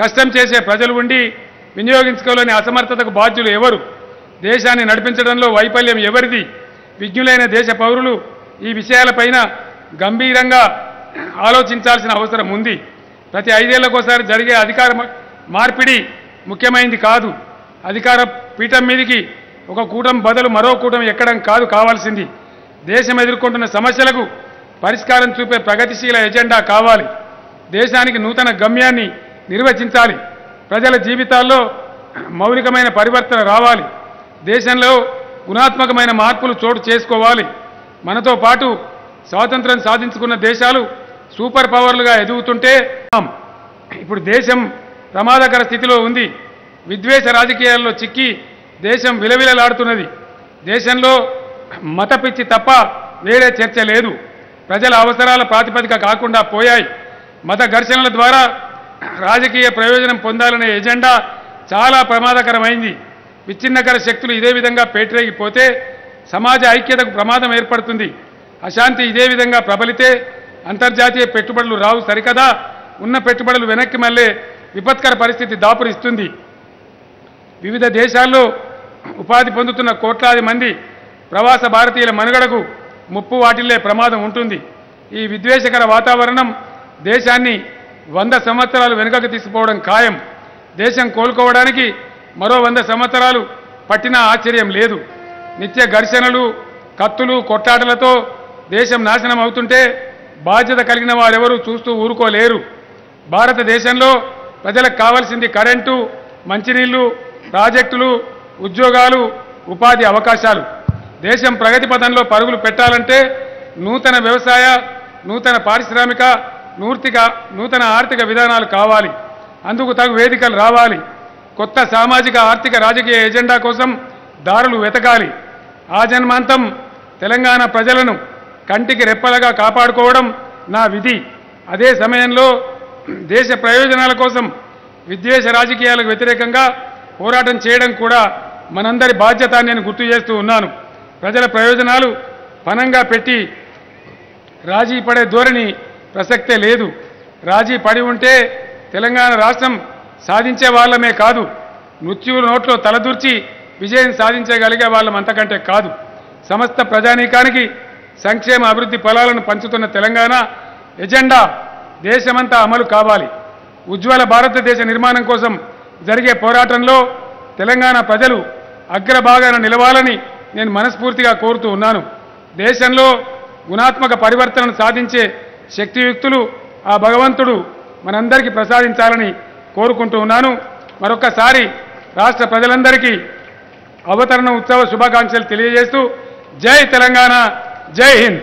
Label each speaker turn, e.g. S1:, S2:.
S1: కష్టం చేసే ప్రజలు ఉండి వినియోగించుకోలేని అసమర్థతకు బాధ్యులు ఎవరు? దేశాన్ని నడిపించడంలో వైఫల్యం ఎవరిది? విజ్ఞులైన దేశ పౌరులు ఈ విషయాలపైన గంభీరంగా ఆలోచించాల్సిన అవసరం ఉంది. ప్రతి ఐదేళ్ళకోసారి జరిగే అధికార మార్పిడి ముఖ్యమైనది కాదు. అధికార పీఠం మీదికి ఒక కూటమి బదులు మరో కూటమి ఎక్కడం కాదు కావాల్సింది. దేశం ఎదుర్కొంటున్న సమస్యలకు పరిష్కారం చూపే ప్రగతిశీల ఎజెండా కావాలి. దేశానికి నూతన గమ్యాన్ని నిర్వచించాలి. ప్రజల జీవితాల్లో మౌలికమైన పరివర్తన రావాలి. దేశంలో గుణాత్మకమైన మార్పులు చోటు చేసుకోవాలి. మనతో పాటు స్వాతంత్రం సాధించుకున్న దేశాలు సూపర్ పవర్లుగా ఎదుగుతుంటే ఇప్పుడు దేశం ప్రమాదకర స్థితిలో ఉంది. విద్వేష రాజకీయాల్లో చిక్కి దేశం విలవిలలాడుతున్నది. దేశంలో మత పిచ్చి తప్ప వేరే చర్చ లేదు. ప్రజల అవసరాల ప్రాతిపదిక కాకుండా పోయాయి. మత ఘర్షణల ద్వారా రాజకీయ ప్రయోజనం పొందాలనే ఎజెండా చాలా ప్రమాదకరమైంది. విచ్ఛిన్నకర శక్తులు ఇదే విధంగా పేటరేగిపోతే సమాజ ఐక్యతకు ప్రమాదం ఏర్పడుతుంది. అశాంతి ఇదే విధంగా ప్రబలితే అంతర్జాతీయ పెట్టుబడులు రావు సరికదా? ఉన్న పెట్టుబడులు వెనక్కి మళ్ళే విపత్కర పరిస్థితి దాపురిస్తుంది. వివిధ దేశాల్లో ఉపాధి పొందుతున్న కోట్లాది మంది ప్రవాస భారతీయుల మనుగడకు ముప్పు వాటిల్లే ప్రమాదం ఉంటుంది. ఈ విద్వేషకర వాతావరణం దేశాన్ని వంద సంవత్సరాలు వెనుకకు తీసుకుపోవడం ఖాయం. దేశం కోలుకోవడానికి మరో వంద సంవత్సరాలు పట్టినా ఆశ్చర్యం లేదు. నిత్య ఘర్షణలు కత్తులు కొట్టాటలతో దేశం నాశనం అవుతుంటే బాధ్యత కలిగిన వారెవరూ చూస్తూ ఊరుకోలేరు. భారతదేశంలో ప్రజలకు కావాల్సింది కరెంటు మంచినీళ్ళు ప్రాజెక్టులు ఉద్యోగాలు ఉపాధి అవకాశాలు. దేశం ప్రగతి పథంలో పరుగులు పెట్టాలంటే నూతన వ్యవసాయ నూతన పారిశ్రామిక నూర్తిక నూతన ఆర్థిక విధానాలు కావాలి. అందుకు తగు వేదికలు రావాలి. కొత్త సామాజిక ఆర్థిక రాజకీయ ఎజెండా కోసం దారులు వెతకాలి. ఆ జన్మాంతం తెలంగాణ ప్రజలను కంటికి రెప్పలుగా కాపాడుకోవడం నా విధి. అదే సమయంలో దేశ ప్రయోజనాల కోసం విద్వేష రాజకీయాలకు వ్యతిరేకంగా పోరాటం చేయడం కూడా మనందరి బాధ్యత నేను గుర్తు చేస్తూ ఉన్నాను. ప్రజల ప్రయోజనాలు పనంగా పెట్టి రాజీ పడే ధోరణి ప్రసక్తే లేదు. రాజీ పడి ఉంటే తెలంగాణ రాష్ట్రం సాధించే వాళ్ళమే కాదు. మృత్యువుల నోట్లో తలదూర్చి విజయం సాధించగలిగే వాళ్ళం అంతకంటే కాదు. సమస్త ప్రజానీకానికి సంక్షేమ అభివృద్ధి ఫలాలను పంచుతున్న తెలంగాణ ఎజెండా దేశమంతా అమలు కావాలి. ఉజ్వల భారతదేశ నిర్మాణం కోసం జరిగే పోరాటంలో తెలంగాణ ప్రజలు అగ్రభాగాన నిలవాలని నేను మనస్ఫూర్తిగా కోరుతూ ఉన్నాను. దేశంలో గుణాత్మక పరివర్తనను సాధించే శక్తియుక్తులు ఆ భగవంతుడు మనందరికీ ప్రసాదించాలని కోరుకుంటూ ఉన్నాను. మరొకసారి రాష్ట్ర ప్రజలందరికీ అవతరణ ఉత్సవ శుభాకాంక్షలు తెలియజేస్తూ జై తెలంగాణ జై హింద్.